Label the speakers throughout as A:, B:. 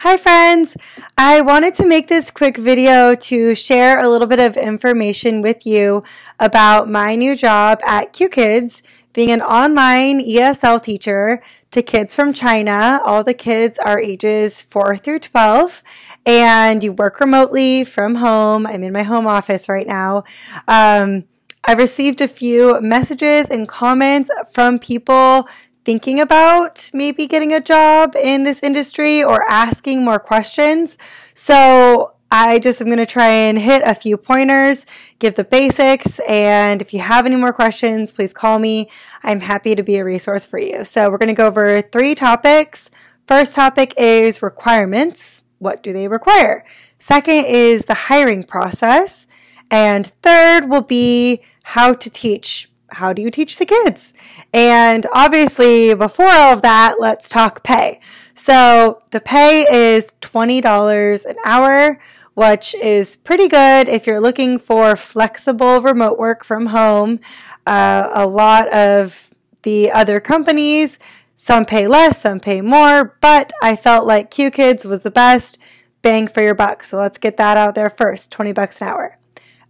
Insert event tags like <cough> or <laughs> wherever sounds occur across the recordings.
A: Hi friends! I wanted to make this quick video to share a little bit of information with you about my new job at QKids, being an online ESL teacher to kids from China. All the kids are ages 4 through 12 and you work remotely from home. I'm in my home office right now. Um, I've received a few messages and comments from people thinking about maybe getting a job in this industry or asking more questions. So I just am going to try and hit a few pointers, give the basics, and if you have any more questions, please call me. I'm happy to be a resource for you. So we're going to go over three topics. First topic is requirements. What do they require? Second is the hiring process. And third will be how to teach how do you teach the kids? And obviously, before all of that, let's talk pay. So the pay is $20 an hour, which is pretty good if you're looking for flexible remote work from home. Uh, a lot of the other companies, some pay less, some pay more, but I felt like QKids was the best bang for your buck. So let's get that out there first 20 bucks an hour.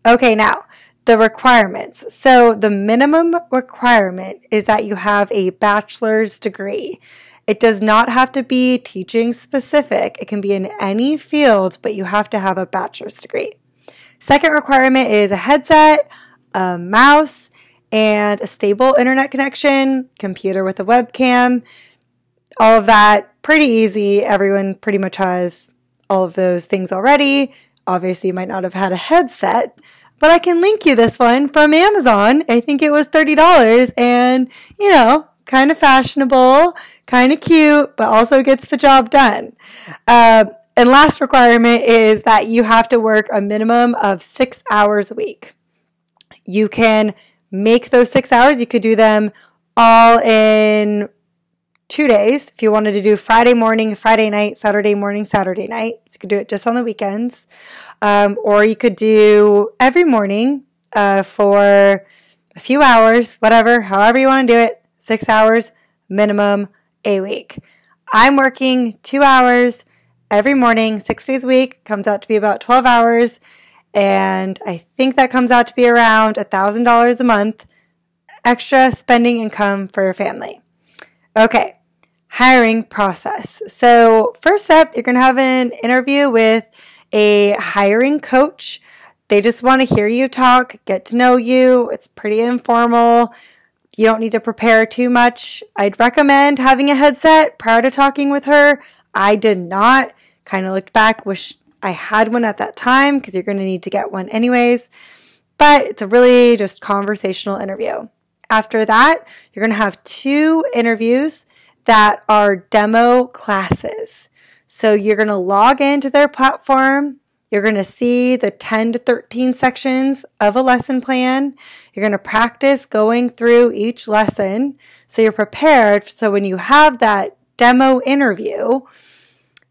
A: Okay, now the requirements. So the minimum requirement is that you have a bachelor's degree. It does not have to be teaching specific. It can be in any field, but you have to have a bachelor's degree. Second requirement is a headset, a mouse, and a stable internet connection, computer with a webcam. All of that pretty easy. Everyone pretty much has all of those things already. Obviously, you might not have had a headset, but I can link you this one from Amazon. I think it was $30 and, you know, kind of fashionable, kind of cute, but also gets the job done. Uh, and last requirement is that you have to work a minimum of six hours a week. You can make those six hours. You could do them all in two days. If you wanted to do Friday morning, Friday night, Saturday morning, Saturday night, so you could do it just on the weekends. Um, or you could do every morning uh, for a few hours, whatever, however you want to do it, six hours minimum a week. I'm working two hours every morning, six days a week, comes out to be about 12 hours. And I think that comes out to be around $1,000 a month extra spending income for your family. Okay, hiring process. So, first up, you're going to have an interview with a hiring coach. They just want to hear you talk, get to know you. It's pretty informal. You don't need to prepare too much. I'd recommend having a headset prior to talking with her. I did not. Kind of looked back, wish I had one at that time because you're going to need to get one anyways. But it's a really just conversational interview. After that, you're going to have two interviews that are demo classes. So you're going to log into their platform. You're going to see the 10 to 13 sections of a lesson plan. You're going to practice going through each lesson so you're prepared. So when you have that demo interview,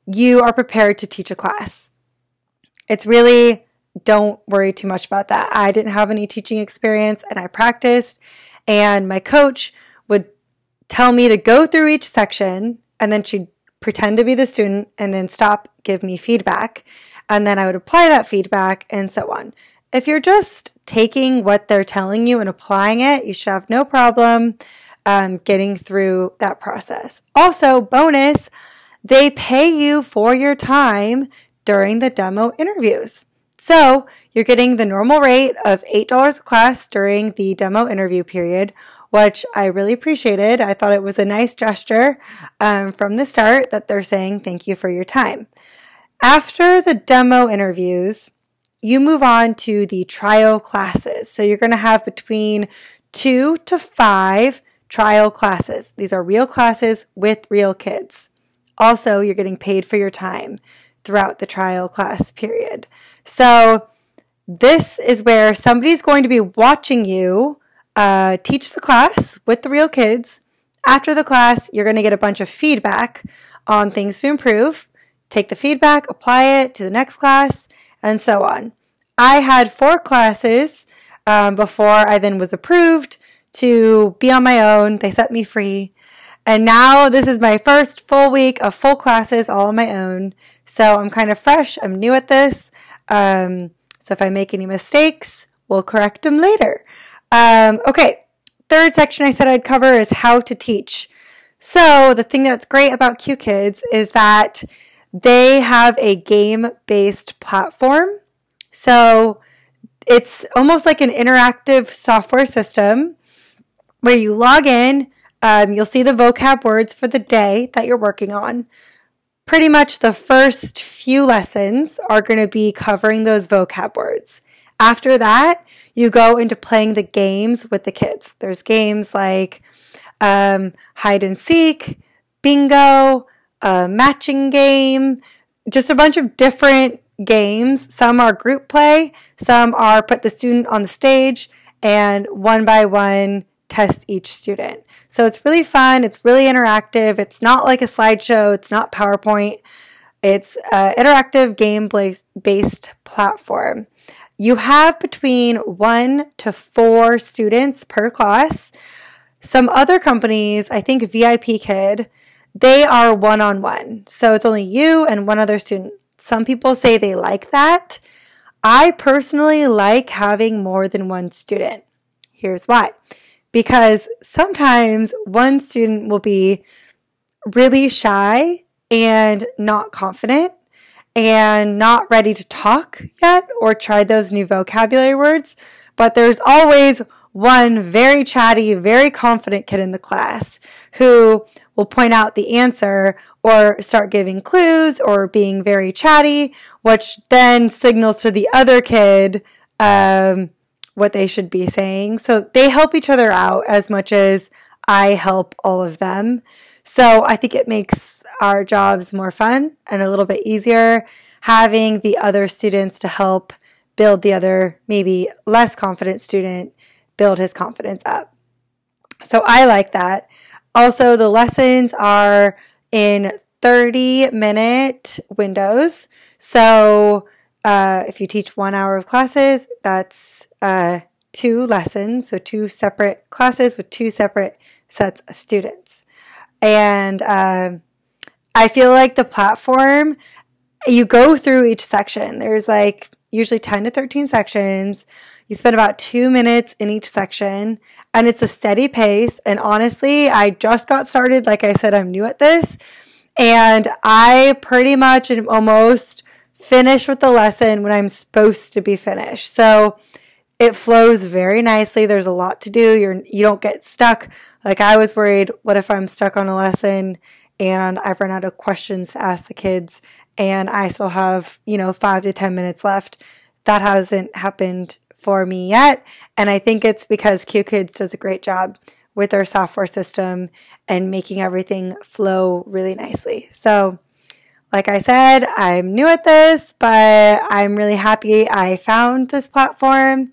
A: you are prepared to teach a class. It's really, don't worry too much about that. I didn't have any teaching experience and I practiced, and my coach would tell me to go through each section and then she'd pretend to be the student, and then stop, give me feedback. And then I would apply that feedback and so on. If you're just taking what they're telling you and applying it, you should have no problem um, getting through that process. Also, bonus, they pay you for your time during the demo interviews. So you're getting the normal rate of $8 a class during the demo interview period, which I really appreciated. I thought it was a nice gesture um, from the start that they're saying thank you for your time. After the demo interviews, you move on to the trial classes. So you're going to have between two to five trial classes. These are real classes with real kids. Also, you're getting paid for your time throughout the trial class period. So, this is where somebody's going to be watching you uh, teach the class with the real kids. After the class, you're going to get a bunch of feedback on things to improve. Take the feedback, apply it to the next class, and so on. I had four classes um, before I then was approved to be on my own. They set me free. And now this is my first full week of full classes all on my own. So I'm kind of fresh. I'm new at this. Um, so if I make any mistakes, we'll correct them later. Um, okay, third section I said I'd cover is how to teach. So the thing that's great about Q Kids is that they have a game based platform. So it's almost like an interactive software system where you log in, um, you'll see the vocab words for the day that you're working on. Pretty much the first few lessons are going to be covering those vocab words. After that, you go into playing the games with the kids. There's games like um, hide and seek, bingo, a matching game, just a bunch of different games. Some are group play, some are put the student on the stage and one by one test each student. So it's really fun, it's really interactive. It's not like a slideshow, it's not PowerPoint. It's an interactive game based platform. You have between one to four students per class. Some other companies, I think VIP Kid, they are one on one. So it's only you and one other student. Some people say they like that. I personally like having more than one student. Here's why. Because sometimes one student will be really shy and not confident and not ready to talk yet or try those new vocabulary words. But there's always one very chatty, very confident kid in the class who will point out the answer or start giving clues or being very chatty, which then signals to the other kid um, what they should be saying. So they help each other out as much as I help all of them. So I think it makes our jobs more fun and a little bit easier having the other students to help build the other, maybe less confident student, build his confidence up. So I like that. Also, the lessons are in 30 minute windows. So uh, if you teach one hour of classes, that's uh, two lessons. So two separate classes with two separate sets of students. And uh, I feel like the platform, you go through each section. There's like usually 10 to 13 sections. You spend about two minutes in each section, and it's a steady pace. And honestly, I just got started. Like I said, I'm new at this. And I pretty much am almost finished with the lesson when I'm supposed to be finished. So it flows very nicely. There's a lot to do. You're you don't get stuck. Like I was worried, what if I'm stuck on a lesson and I've run out of questions to ask the kids and I still have, you know, five to 10 minutes left. That hasn't happened for me yet. And I think it's because Q Kids does a great job with their software system and making everything flow really nicely. So, like I said, I'm new at this, but I'm really happy I found this platform.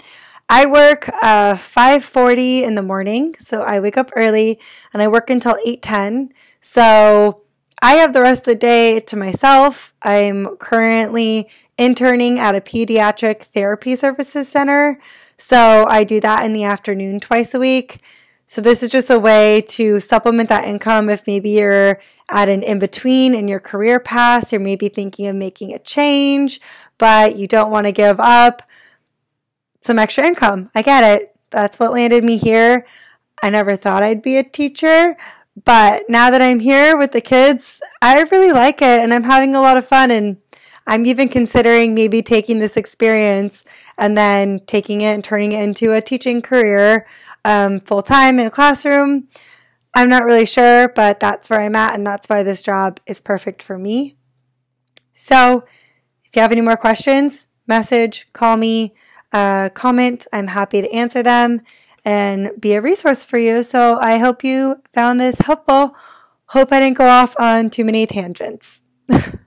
A: I work uh, 5:40 in the morning, so I wake up early and I work until 8:10. So I have the rest of the day to myself. I'm currently interning at a pediatric therapy services center. So I do that in the afternoon twice a week. So this is just a way to supplement that income if maybe you're at an in between in your career path, you're maybe thinking of making a change, but you don't want to give up some extra income. I get it. That's what landed me here. I never thought I'd be a teacher, but now that I'm here with the kids, I really like it and I'm having a lot of fun and I'm even considering maybe taking this experience and then taking it and turning it into a teaching career um, full time in a classroom. I'm not really sure, but that's where I'm at, and that's why this job is perfect for me. So, if you have any more questions, message, call me, uh, comment. I'm happy to answer them and be a resource for you. So, I hope you found this helpful. Hope I didn't go off on too many tangents. <laughs>